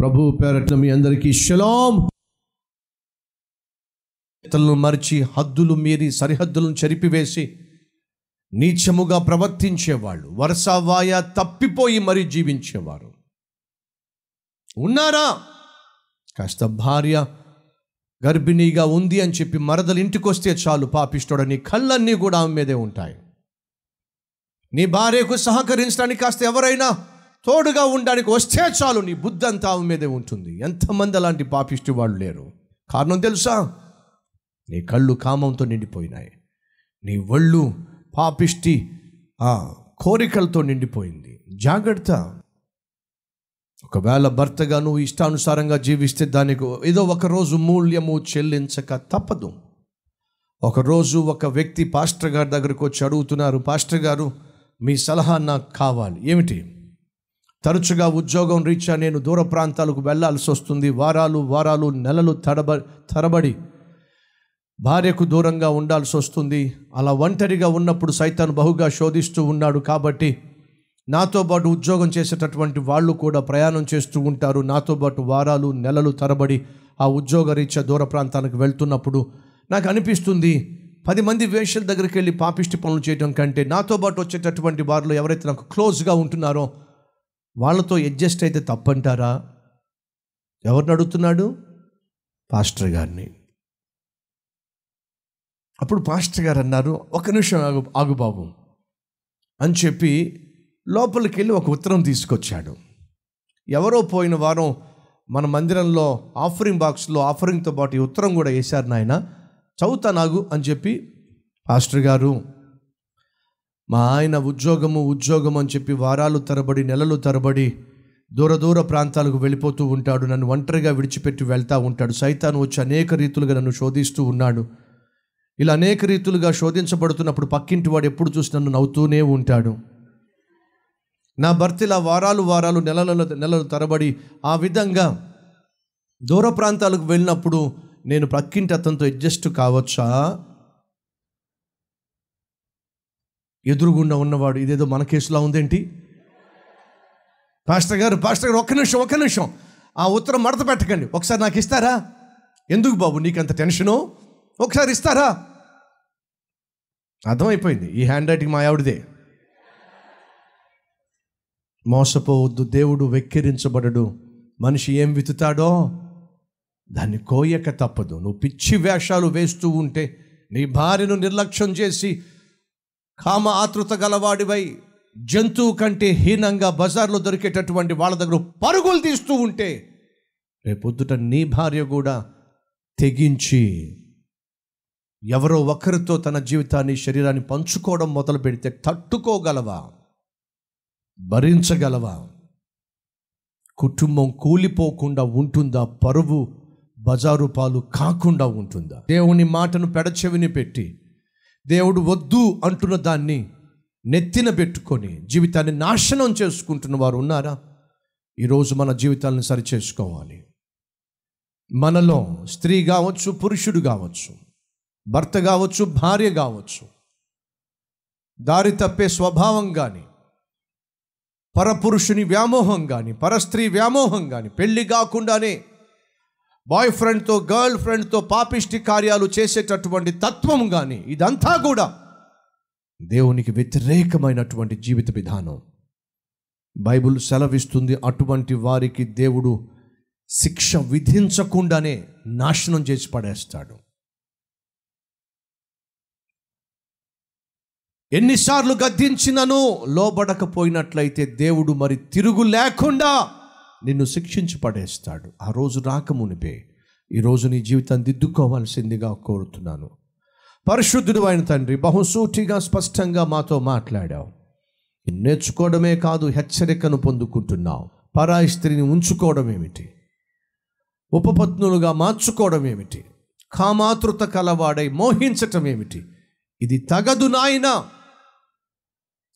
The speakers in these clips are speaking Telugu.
ప్రభు పేరట్ల మీ అందరికీ షలాం. తలను మరిచి హద్దులు మీరి సరిహద్దులను చెరిపివేసి నీచముగా ప్రవర్తించేవాళ్ళు. వరసవాయ తప్పిపోయి మరీ జీవించేవారు. ఉన్నారా? కాస్త భార్య గర్భిణీగా ఉంది అని చెప్పి మరదలు ఇంటికి వస్తే చాలు పాపిష్టోడని కళ్ళన్నీ కూడా ఆమె మీదే ఉంటాయి. నీ భార్యకు సహకరించడానికి కాస్త ఎవరైనా తోడుగా ఉండడానికి వస్తే చాలు నీ బుద్ధి అంతా ఆమె మీదే ఉంటుంది. ఎంతమంది అలాంటి పాపిష్టి వాళ్ళు లేరు. కారణం తెలుసా? నీ కళ్ళు కామంతో నిండిపోయినాయి. నీ ఒళ్ళు పాపిష్టి కోరికలతో నిండిపోయింది. జాగ్రత్త. ఒకవేళ భర్తగా నువ్వు ఇష్టానుసారంగా జీవిస్తే దానికి ఏదో ఒక రోజు మూల్యము చెల్లించక తప్పదు. ఒకరోజు ఒక వ్యక్తి పాస్టర్ గారి దగ్గరకు వచ్చి అడుగుతున్నారు పాస్టర్ గారు మీ సలహా నాకు కావాలి. ఏమిటి? తరచుగా ఉద్యోగం రీత్యా నేను దూర ప్రాంతాలకు వెళ్ళాల్సి వస్తుంది. వారాలు వారాలు నెలలు తడబ తరబడి భార్యకు దూరంగా ఉండాల్సి వస్తుంది. అలా ఒంటరిగా ఉన్నప్పుడు సైతాన్ బహుగా శోధిస్తూ ఉన్నాడు కాబట్టి నాతో పాటు ఉద్యోగం చేసేటటువంటి వాళ్ళు కూడా ప్రయాణం చేస్తూ ఉంటారు. నాతో పాటు వారాలు నెలలు తరబడి ఆ ఉద్యోగ రీత్యా దూర ప్రాంతానికి వెళ్తున్నప్పుడు నాకు అనిపిస్తుంది పది మంది వేషల దగ్గరికి వెళ్ళి పాపిష్టి పనులు చేయడం కంటే నాతో పాటు వచ్చేటటువంటి వారిలో ఎవరైతే నాకు క్లోజ్గా ఉంటున్నారో వాళ్ళతో అడ్జస్ట్ అయితే తప్పంటారా? ఎవరిని అడుగుతున్నాడు? పాస్టర్ గారిని. అప్పుడు పాస్టర్ గారు అన్నారు ఒక నిమిషం ఆగు ఆగుబాబు అని చెప్పి లోపలికి వెళ్ళి ఒక ఉత్తరం తీసుకొచ్చాడు. ఎవరో పోయిన వారం మన మందిరంలో ఆఫరింగ్ బాక్స్లో ఆఫరింగ్తో పాటు ఈ ఉత్తరం కూడా వేశారు నాయన. చదువుతా నాగు అని చెప్పి పాస్టర్ గారు మా ఆయన ఉద్యోగము ఉద్యోగం అని చెప్పి వారాలు తరబడి నెలలు తరబడి దూర దూర ప్రాంతాలకు వెళ్ళిపోతూ ఉంటాడు. నన్ను ఒంటరిగా విడిచిపెట్టి వెళ్తూ ఉంటాడు. సైతాను వచ్చి అనేక రీతులుగా నన్ను శోధిస్తూ ఉన్నాడు. ఇలా అనేక రీతులుగా శోధించబడుతున్నప్పుడు పక్కింటి వాడు ఎప్పుడు చూసి నన్ను నవ్వుతూనే ఉంటాడు. నా భర్త ఇలా వారాలు వారాలు నెలల నెలలు తరబడి ఆ విధంగా దూర ప్రాంతాలకు వెళ్ళినప్పుడు నేను పక్కింటి అతనితో అడ్జస్ట్ కావచ్చా? ఎదురుగుండా ఉన్నవాడు ఇదేదో మన కేసులా ఉందేంటి? పాస్టర్ గారు పాస్టర్ గారు ఒక్క నిమిషం ఒక్క నిమిషం. ఆ ఉత్తరం మడత పెట్టకండి. ఒకసారి నాకు ఇస్తారా? ఎందుకు బాబు నీకంత టెన్షను? ఒకసారి ఇస్తారా? అర్థమైపోయింది. ఈ హ్యాండ్ రైటింగ్ మా ఆవిడదే. మోసపోవద్దు దేవుడు వెక్కిరించబడడు. మనిషి ఏం విత్తుతాడో? దాన్ని కోయక తప్పదు. నువ్వు పిచ్చి వేషాలు వేస్తూ ఉంటే నీ భార్యను నిర్లక్ష్యం చేసి కామ ఆతృత గలవాడివై జంతువు కంటే హీనంగా బజార్లో దొరికేటటువంటి వాళ్ళ దగ్గర పరుగులు తీస్తూ ఉంటే రేపొద్దుట నీ భార్య కూడా తెగించి ఎవరో ఒకరితో తన జీవితాన్ని శరీరాన్ని పంచుకోవడం మొదలు పెడితే తట్టుకోగలవా? భరించగలవా? కుటుంబం కూలిపోకుండా ఉంటుందా? పరువు బజారు పాలు కాకుండా ఉంటుందా? దేవుని మాటను పెడచెవిని పెట్టి దేవుడు వద్దు అంటున్న దాన్ని నెత్తిన పెట్టుకొని జీవితాన్ని నాశనం చేసుకుంటున్న వారు ఉన్నారా? ఈరోజు మన జీవితాలను సరిచేసుకోవాలి. మనలో స్త్రీ కావచ్చు పురుషుడు కావచ్చు భర్త కావచ్చు భార్య కావచ్చు దారి తప్పే స్వభావం కానీ పరపురుషుని వ్యామోహం కానీ పరస్త్రీ వ్యామోహం కానీ పెళ్ళి కాకుండానే బాయ్ ఫ్రెండ్తో గర్ల్ ఫ్రెండ్తో పాపిష్టి కార్యాలు చేసేటటువంటి తత్వం కానీ ఇదంతా కూడా దేవునికి వ్యతిరేకమైనటువంటి జీవిత విధానం. బైబిల్ సెలవిస్తుంది అటువంటి వారికి దేవుడు శిక్ష విధించకుండానే నాశనం చేసి పడేస్తాడు. ఎన్నిసార్లు గద్దించినను లోబడకపోయినట్లయితే దేవుడు మరి తిరుగు లేకుండా నిన్ను శిక్షించి పడేస్తాడు. ఆ రోజు రాకమునిపే ఈరోజు నీ జీవితాన్ని దిద్దుకోవాల్సిందిగా కోరుతున్నాను. పరిశుద్ధుడు అయిన తండ్రి బహుసూటిగా స్పష్టంగా మాతో మాట్లాడావు. నేర్చుకోవడమే కాదు హెచ్చరికను పొందుకుంటున్నావు. పరాయి స్త్రీని ఉంచుకోవడం ఏమిటి? ఉపపత్నులుగా మార్చుకోవడం ఏమిటి? కామాతృత కలవాడై మోహించటం ఏమిటి? ఇది తగదు నాయనా!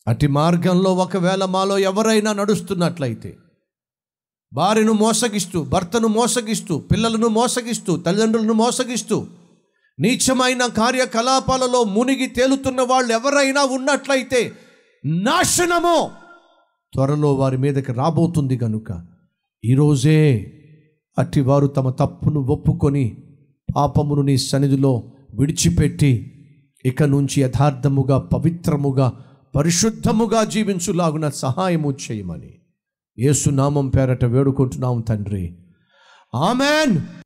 అటు మార్గంలో ఒకవేళ మాలో ఎవరైనా నడుస్తున్నట్లయితే భార్యను మోసగిస్తూ భర్తను మోసగిస్తూ పిల్లలను మోసగిస్తూ తల్లిదండ్రులను మోసగిస్తూ నీచమైన కార్యకలాపాలలో మునిగి తేలుతున్న వాళ్ళు ఎవరైనా ఉన్నట్లయితే నాశనము త్వరలో వారి మీదకి రాబోతుంది కనుక ఈరోజే అట్టివారు తమ తప్పును ఒప్పుకొని పాపమును నీ సన్నిధిలో విడిచిపెట్టి ఇక నుంచి యథార్థముగా పవిత్రముగా పరిశుద్ధముగా జీవించులాగున సహాయము చేయమని. యేసునామం పేరట వేడుకుంటున్నాం తండ్రి. ఆమెన్.